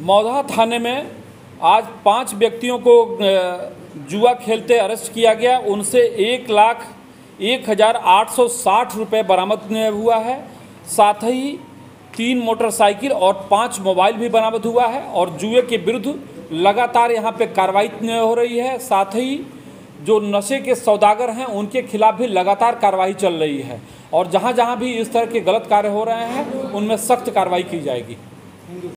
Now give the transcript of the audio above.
मौधा थाने में आज पाँच व्यक्तियों को जुआ खेलते अरेस्ट किया गया। उनसे एक लाख एक हज़ार आठ सौ साठ रुपये बरामद हुआ है। साथ ही तीन मोटरसाइकिल और पाँच मोबाइल भी बरामद हुआ है और जुए के विरुद्ध लगातार यहाँ पे कार्रवाई हो रही है। साथ ही जो नशे के सौदागर हैं, उनके खिलाफ भी लगातार कार्रवाई चल रही है और जहाँ जहाँ भी इस तरह के गलत कार्य हो रहे हैं, उनमें सख्त कार्रवाई की जाएगी।